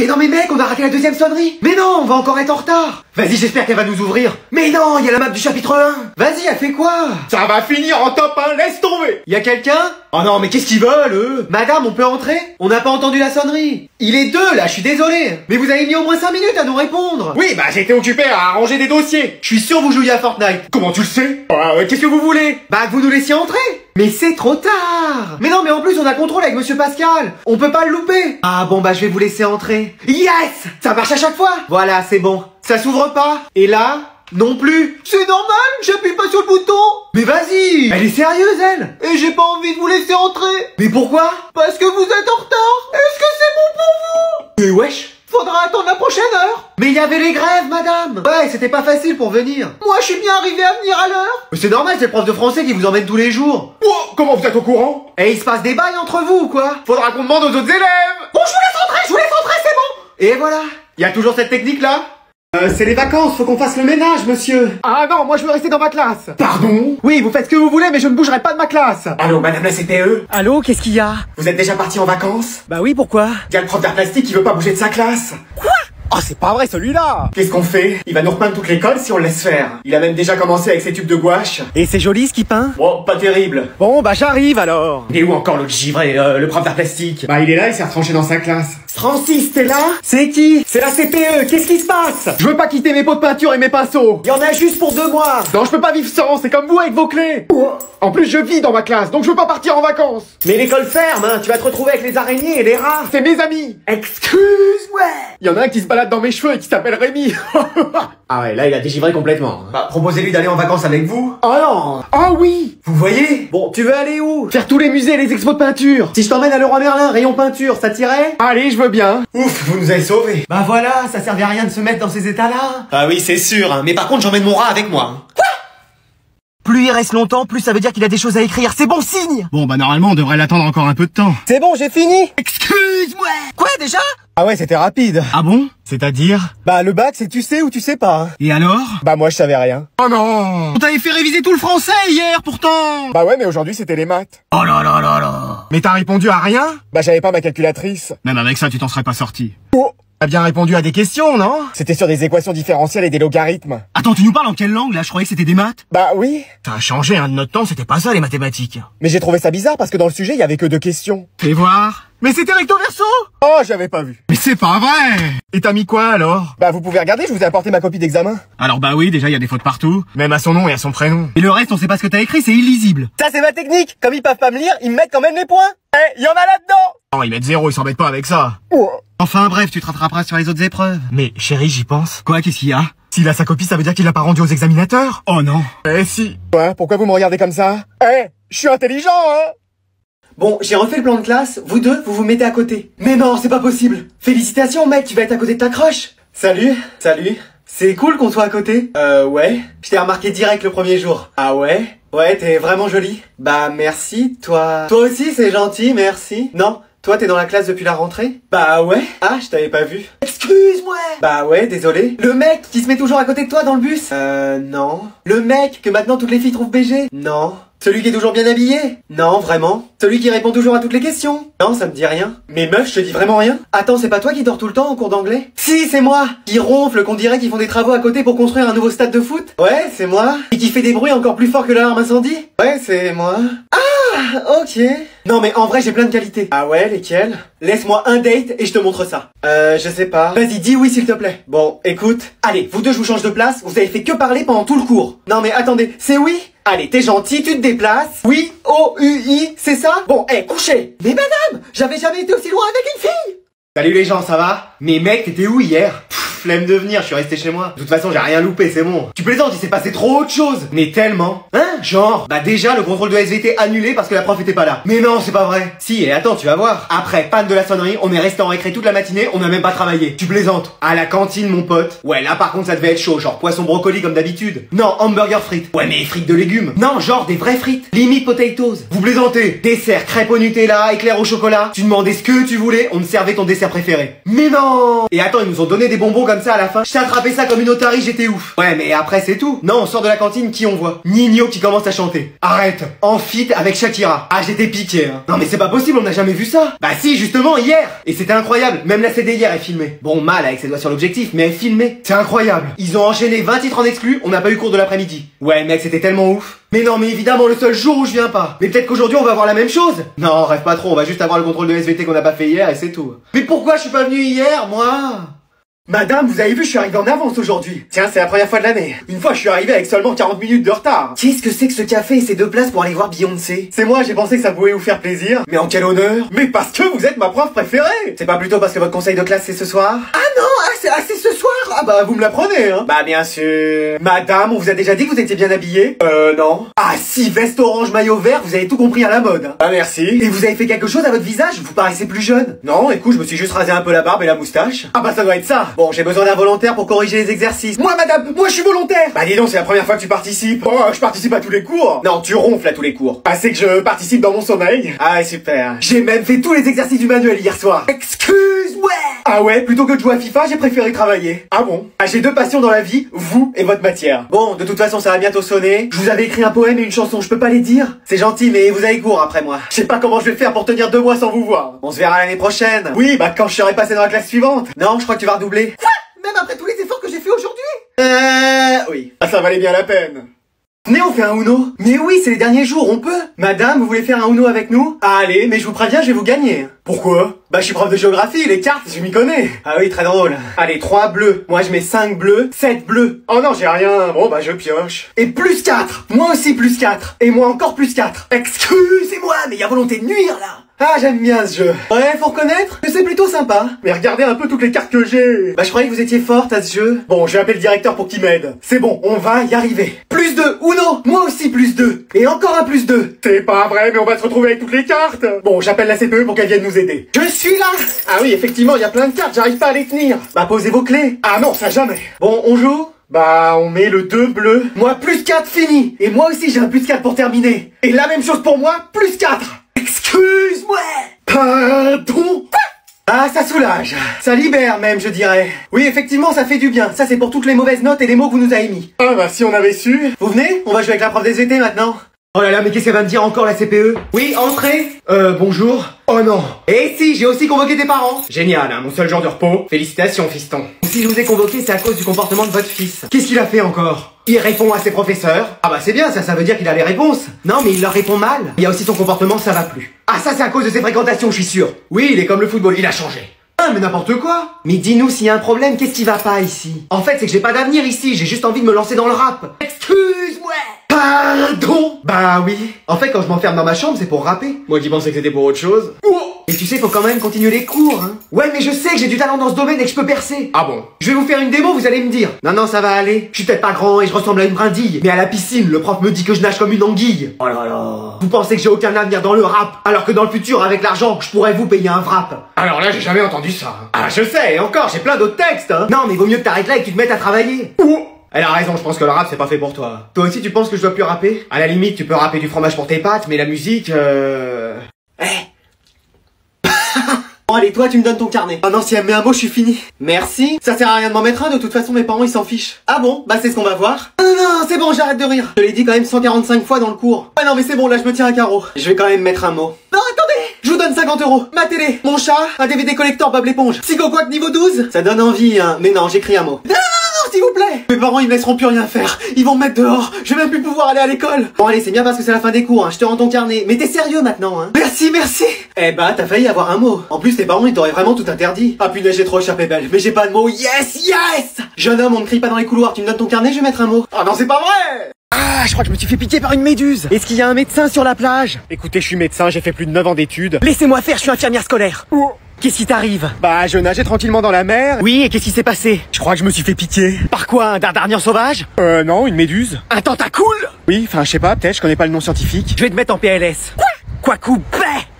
Mais non mais mec, on a raté la deuxième sonnerie. Mais non, on va encore être en retard. Vas-y, j'espère qu'elle va nous ouvrir. Mais non, il y a la map du chapitre 1 Vas-y, elle fait quoi? Ça va finir en top 1, laisse tomber. Y a quelqu'un? Oh non, mais qu'est-ce qu'ils veulent, eux? Madame, on peut entrer? On n'a pas entendu la sonnerie. Il est deux, là, je suis désolé. Mais vous avez mis au moins 5 minutes à nous répondre. Oui, bah j'étais occupé à arranger des dossiers. Je suis sûr vous jouiez à Fortnite. Comment tu le sais? Euh, Qu'est-ce que vous voulez? Bah que vous nous laissiez entrer Mais c'est trop tard. Mais non mais en plus on a contrôle avec Monsieur Pascal. On peut pas le louper. Ah bon bah je vais vous laisser entrer. Yes! Ça marche à chaque fois. Voilà c'est bon. Ça s'ouvre pas. Et là non plus. C'est normal, j'appuie pas sur le bouton. Mais vas-y. Elle est sérieuse elle. Et j'ai pas envie de vous laisser entrer. Mais pourquoi? Parce que vous êtes en retard. Est-ce que c'est bon pour vous? Mais wesh Faudra attendre la prochaine heure. Mais il y avait les grèves, madame. Ouais, c'était pas facile pour venir. Moi, je suis bien arrivé à venir à l'heure. Mais c'est normal, c'est le prof de français qui vous emmène tous les jours. Oh, Comment vous êtes au courant? Et il se passe des bails entre vous, quoi? Faudra qu'on demande aux autres élèves. Bon, je vous laisse entrer, je vous laisse entrer, c'est bon. Et voilà. Il y a toujours cette technique-là euh, c'est les vacances, faut qu'on fasse le ménage, monsieur. Ah non, moi je veux rester dans ma classe. Pardon? Oui, vous faites ce que vous voulez, mais je ne bougerai pas de ma classe. Allô, madame la CPE Allô, qu'est-ce qu'il y a? Vous êtes déjà parti en vacances? Bah oui, pourquoi? Il y a le prof d'art plastique qui veut pas bouger de sa classe. Oh, c'est pas vrai celui-là. Qu'est-ce qu'on fait? Il va nous repeindre toute l'école si on le laisse faire. Il a même déjà commencé avec ses tubes de gouache. Et c'est joli ce qui peint? Bon, pas terrible. Bon, bah j'arrive alors. Il est où encore l'autre givré, euh, le prof d'art plastique? Bah il est là, il s'est retranché dans sa classe. Francis, t'es là? C'est qui? C'est la CPE, qu'est-ce qui se passe? Je veux pas quitter mes pots de peinture et mes pinceaux. Il y en a juste pour deux mois. Non, je peux pas vivre sans, c'est comme vous avec vos clés. En plus, je vis dans ma classe, donc je veux pas partir en vacances. Mais l'école ferme, hein, tu vas te retrouver avec les araignées et les rats. C'est mes amis. Excuse-moi. Il y en a un qui se balade dans mes cheveux et qui s'appelle Rémi Ah ouais, là il a dégivré complètement. Bah, proposez-lui d'aller en vacances avec vous. Oh non Ah oui Vous voyez Bon, tu veux aller où? Faire tous les musées et les expos de peinture Si je t'emmène à Leroy Merlin, rayon peinture, ça t'irait? Allez, je veux bien Ouf, vous nous avez sauvés. Bah voilà, ça servait à rien de se mettre dans ces états-là. Ah oui, c'est sûr, hein. mais par contre j'emmène mon rat avec moi. Plus il reste longtemps, plus ça veut dire qu'il a des choses à écrire. C'est bon signe Bon bah normalement on devrait l'attendre encore un peu de temps. C'est bon, j'ai fini Quoi déjà Ah ouais, c'était rapide Ah bon? C'est-à-dire? Bah le bac, c'est tu sais ou tu sais pas hein. Et alors? Bah moi je savais rien. Oh non On t'avait fait réviser tout le français hier pourtant Bah ouais, mais aujourd'hui c'était les maths. Oh là là là là Mais t'as répondu à rien? Bah j'avais pas ma calculatrice. Même avec ça tu t'en serais pas sorti. Oh T'as bien répondu à des questions, non? C'était sur des équations différentielles et des logarithmes. Attends, tu nous parles en quelle langue là? Je croyais que c'était des maths. Bah oui, Ça a changé, hein, de notre temps, c'était pas ça les mathématiques. mais j'ai trouvé ça bizarre parce que dans le sujet, il y avait que deux questions. Fais voir. Mais c'était recto verso Oh, j'avais pas vu. Mais c'est pas vrai Et t'as mis quoi alors? Bah vous pouvez regarder, je vous ai apporté ma copie d'examen. Alors bah oui, déjà il y a des fautes partout. Même à son nom et à son prénom. Et le reste, on sait pas ce que t'as écrit, c'est illisible. Ça c'est ma technique Comme ils peuvent pas me lire, ils me mettent quand même les points Eh, y en a là-dedans Oh, ils mettent zéro, ils s'embêtent pas avec ça. Oh. Enfin bref, tu te rattraperas sur les autres épreuves. Mais chérie, j'y pense. Quoi, qu'est-ce qu'il y a? S'il a sa copie, ça veut dire qu'il l'a pas rendu aux examinateurs? Oh non. Eh si. Ouais, pourquoi vous me regardez comme ça? Eh, je suis intelligent, hein Bon, j'ai refait le plan de classe, vous deux, vous vous mettez à côté. Mais non, c'est pas possible. Félicitations mec, tu vas être à côté de ta crush. Salut, salut. C'est cool qu'on soit à côté. Euh, ouais. Je t'ai remarqué direct le premier jour. Ah ouais? Ouais, t'es vraiment jolie. Bah merci, toi. Toi aussi, c'est gentil, merci. Non? Toi, t'es dans la classe depuis la rentrée Bah ouais. Ah, je t'avais pas vu. Excuse-moi Bah ouais, désolé. Le mec qui se met toujours à côté de toi dans le bus Euh, non. Le mec que maintenant toutes les filles trouvent BG Non. Celui qui est toujours bien habillé Non, vraiment. Celui qui répond toujours à toutes les questions Non, ça me dit rien. Mais meuf, je te dis vraiment rien Attends, c'est pas toi qui dors tout le temps en cours d'anglais Si, c'est moi Qui ronfle, qu'on dirait qu'ils font des travaux à côté pour construire un nouveau stade de foot Ouais, c'est moi. Et qui fait des bruits encore plus forts que l'alarme incendie Ouais, c'est moi. Ah, ok. Non mais en vrai j'ai plein de qualités. Ah ouais, lesquelles? Laisse-moi un date et je te montre ça. Euh, je sais pas. Vas-y, dis oui s'il te plaît. Bon, écoute. Allez, vous deux je vous change de place, vous avez fait que parler pendant tout le cours. Non mais attendez, c'est oui? Allez, t'es gentil, tu te déplaces. Oui, O-U-I, c'est ça? Bon, hé, couchez Mais madame, j'avais jamais été aussi loin avec une fille Salut les gens, ça va? Mais mec, t'étais où hier? Pff, Flemme de venir, je suis resté chez moi. De toute façon, j'ai rien loupé, c'est bon. Tu plaisantes, il s'est passé trop autre chose. Mais tellement. Hein? Genre, bah déjà, le contrôle de SVT annulé parce que la prof était pas là. Mais non, c'est pas vrai. Si, et attends, tu vas voir. Après, panne de la sonnerie, on est resté en récré toute la matinée, on a même pas travaillé. Tu plaisantes. À la cantine, mon pote. Ouais, là par contre, ça devait être chaud, genre poisson brocoli comme d'habitude. Non, hamburger frites. Ouais, mais frites de légumes. Non, genre des vraies frites. Limite potatoes. Vous plaisantez. Dessert, crêpe au Nutella, éclair au chocolat. Tu demandais ce que tu voulais, on te servait ton dessert préféré. Mais non Et attends, ils nous ont donné des bonbons comme ça à la fin. Je attrapé ça comme une otarie, j'étais ouf. Ouais, mais après c'est tout. Non, on sort de la cantine, qui on voit? Nino qui commence à chanter. Arrête. En avec Shakira. Ah, j'étais piqué. Hein. Non mais c'est pas possible, on n'a jamais vu ça. Bah si, justement hier. Et c'était incroyable. Même la CD hier est filmée. Bon, mal avec ses doigts sur l'objectif, mais elle est filmée. C'est incroyable. Ils ont enchaîné 20 titres en exclu, on n'a pas eu cours de l'après-midi. Ouais, mec, c'était tellement ouf. Mais non, mais évidemment, le seul jour où je viens pas. Mais peut-être qu'aujourd'hui on va avoir la même chose. Non, rêve pas trop, on va juste avoir le contrôle de SVT qu'on n'a pas fait hier et c'est tout. Mais pourquoi je suis pas venu hier, moi? Madame, vous avez vu, je suis arrivé en avance aujourd'hui. Tiens, c'est la première fois de l'année. Une fois, je suis arrivé avec seulement 40 minutes de retard. Qu'est-ce que c'est que ce café et ces deux places pour aller voir Beyoncé? C'est moi, j'ai pensé que ça pouvait vous faire plaisir. Mais en quel honneur? Mais parce que vous êtes ma prof préférée C'est pas plutôt parce que votre conseil de classe c'est ce soir? Ah non, ah c'est ah, c'est ce soir Ah bah vous me l'apprenez, hein Bah bien sûr. Madame, on vous a déjà dit que vous étiez bien habillée Euh non. Ah si, veste orange, maillot vert, vous avez tout compris à la mode. hein. Ah merci. Et vous avez fait quelque chose à votre visage? Vous paraissez plus jeune. Non, écoute, je me suis juste rasé un peu la barbe et la moustache. Ah bah ça doit être ça. Bon, j'ai besoin d'un volontaire pour corriger les exercices. Moi madame, moi je suis volontaire Bah dis donc, c'est la première fois que tu participes. Oh, je participe à tous les cours. Non, tu ronfles à tous les cours. Ah, c'est que je participe dans mon sommeil. Ah, super. J'ai même fait tous les exercices du manuel hier soir. Excuse, ouais Ah ouais, plutôt que de jouer à FIFA, j'ai préféré travailler. Ah bon? Ah, j'ai deux passions dans la vie, vous et votre matière. Bon, de toute façon, ça va bientôt sonner. Je vous avais écrit un poème et une chanson, je peux pas les dire? C'est gentil, mais vous avez cours après moi. Je sais pas comment je vais faire pour tenir deux mois sans vous voir. On se verra l'année prochaine. Oui, bah quand je serai passé dans la classe suivante. Non, je crois que tu vas redoubler. Quoi? Même après tous les efforts que j'ai fait aujourd'hui? Euh... Oui. Ah, ça valait bien la peine. Venez, on fait un Uno Mais oui, c'est les derniers jours, on peut Madame, vous voulez faire un Uno avec nous? Ah, Allez, mais je vous préviens, je vais vous gagner. Pourquoi Bah, je suis prof de géographie, les cartes, je m'y connais. Ah oui, très drôle. Allez, 3 bleus. Moi, je mets 5 bleus, 7 bleus. Oh non, j'ai rien. Bon, bah, je pioche. Et plus 4 Moi aussi, plus 4 Et moi encore plus 4 Excusez-moi, mais il y a volonté de nuire, là ah, j'aime bien ce jeu. Ouais, faut reconnaître que c'est plutôt sympa. Mais regardez un peu toutes les cartes que j'ai. Bah, je croyais que vous étiez forte à ce jeu. Bon, je vais appeler le directeur pour qu'il m'aide. C'est bon, on va y arriver. Plus 2, Uno Moi aussi plus 2. Et encore un plus 2. C'est pas vrai, mais on va se retrouver avec toutes les cartes. Bon, j'appelle la CPE pour qu'elle vienne nous aider. Je suis là Ah oui, effectivement, il y a plein de cartes, j'arrive pas à les tenir. Bah, posez vos clés. Ah non, ça jamais. Bon, on joue? Bah, on met le 2 bleu. Moi, plus 4, fini. Et moi aussi, j'ai un plus 4 pour terminer. Et la même chose pour moi, plus 4. Excuse-moi. Pardon? Ah, ça soulage. Ça libère même, je dirais. Oui, effectivement, ça fait du bien. Ça, c'est pour toutes les mauvaises notes et les mots que vous nous avez mis. Ah bah, si on avait su. Vous venez? On va jouer avec la prof des VT maintenant. Oh là là, mais qu'est-ce qu'elle va me dire encore la CPE Oui, entrez Euh, bonjour Oh non Et si, j'ai aussi convoqué tes parents Génial, hein, mon seul jour de repos. Félicitations, fiston. Si je vous ai convoqué, c'est à cause du comportement de votre fils. Qu'est-ce qu'il a fait encore? Il répond à ses professeurs. Ah bah c'est bien, ça, ça veut dire qu'il a les réponses. Non, mais il leur répond mal. Il y a aussi son comportement, ça va plus. Ah ça, c'est à cause de ses fréquentations, je suis sûr. Oui, il est comme le football, il a changé. Ah, mais n'importe quoi Mais dis-nous s'il y a un problème, qu'est-ce qui va pas ici? En fait, c'est que j'ai pas d'avenir ici, j'ai juste envie de me lancer dans le rap. Excuse-moi Pardon? Bah oui. En fait, quand je m'enferme dans ma chambre, c'est pour rapper. Moi qui pensais que c'était pour autre chose. Et tu sais, faut quand même continuer les cours, hein. Ouais, mais je sais que j'ai du talent dans ce domaine et que je peux percer. Ah bon? Je vais vous faire une démo, vous allez me dire. Non, non, ça va aller. Je suis peut-être pas grand et je ressemble à une brindille. Mais à la piscine, le prof me dit que je nage comme une anguille. Oh là là. Vous pensez que j'ai aucun avenir dans le rap, alors que dans le futur, avec l'argent, je pourrais vous payer un wrap. Alors là, j'ai jamais entendu ça. hein. Ah, je sais, et encore, j'ai plein d'autres textes, hein. Non, mais vaut mieux que t'arrêtes là et que tu te mettes à travailler. Elle a raison, je pense que le rap c'est pas fait pour toi. Toi aussi tu penses que je dois plus rapper? À la limite, tu peux rapper du fromage pour tes pâtes, mais la musique, euh... Eh Bon allez, toi tu me donnes ton carnet. Ah non, si elle me met un mot, je suis fini. Merci. Ça sert à rien de m'en mettre un, de toute façon mes parents ils s'en fichent. Ah bon? Bah c'est ce qu'on va voir. Non, non, non, c'est bon, j'arrête de rire. Je l'ai dit quand même 145 fois dans le cours. Ah non mais c'est bon, là je me tiens à carreau. Je vais quand même mettre un mot. Non, attendez Je vous donne 50 euros. Ma télé, mon chat, un DVD collector Bob l'éponge. Psycho Quack niveau 12 Ça donne envie, hein. Mais non, j'écris un mot. S'il vous plaît Mes parents ils me laisseront plus rien faire. Ils vont me mettre dehors. Je vais même plus pouvoir aller à l'école. Bon allez, c'est bien parce que c'est la fin des cours, hein. Je te rends ton carnet. Mais t'es sérieux maintenant, hein Merci, merci Eh bah, t'as failli avoir un mot. En plus, tes parents ils t'auraient vraiment tout interdit. Ah punaise, j'ai trop échappé belle. Mais j'ai pas de mots. Yes, yes Jeune homme, on ne crie pas dans les couloirs. Tu me donnes ton carnet, je vais mettre un mot. Ah non, c'est pas vrai ah, je crois que je me suis fait piquer par une méduse. Est-ce qu'il y a un médecin sur la plage? Écoutez, je suis médecin, j'ai fait plus de 9 ans d'études. Laissez-moi faire, je suis infirmière scolaire. Qu'est-ce qui t'arrive? Bah, je nageais tranquillement dans la mer. Oui, et qu'est-ce qui s'est passé? Je crois que je me suis fait piquer. Par quoi Un dardanian sauvage? Euh, non, une méduse. Un tentacule Oui, enfin, je sais pas, peut-être, je connais pas le nom scientifique. Je vais te mettre en PLS. Quoi? Quoi coup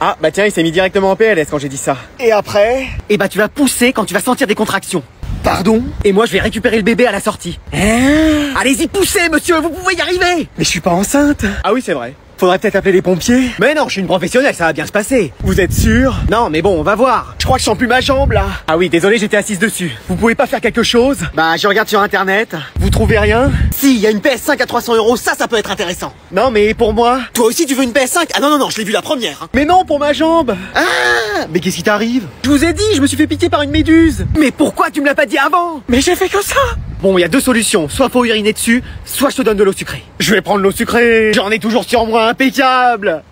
Ah, bah tiens, il s'est mis directement en PLS quand j'ai dit ça. Et après? Eh bah tu vas pousser quand tu vas sentir des contractions. Pardon? Et moi je vais récupérer le bébé à la sortie. Hein? Allez-y, poussez, monsieur, vous pouvez y arriver Mais je suis pas enceinte. Ah oui, c'est vrai. Faudrait peut-être appeler les pompiers. Mais non, je suis une professionnelle, ça va bien se passer. Vous êtes sûr? Non, mais bon, on va voir. Je crois que je sens plus ma jambe là. Ah oui, désolé, j'étais assise dessus. Vous pouvez pas faire quelque chose? Bah, je regarde sur internet. Vous trouvez rien? Si, il y a une PS5 à 300 euros, ça, ça peut être intéressant. Non, mais pour moi? Toi aussi, tu veux une PS5? Ah non, non, non, je l'ai vu la première. hein. Mais non, pour ma jambe. Ah Mais qu'est-ce qui t'arrive? Je vous ai dit, je me suis fait piquer par une méduse. Mais pourquoi tu me l'as pas dit avant? Mais j'ai fait que ça. Bon, il y a deux solutions. Soit faut uriner dessus, soit je te donne de l'eau sucrée. Je vais prendre l'eau sucrée. J'en ai toujours sur moi, impeccable.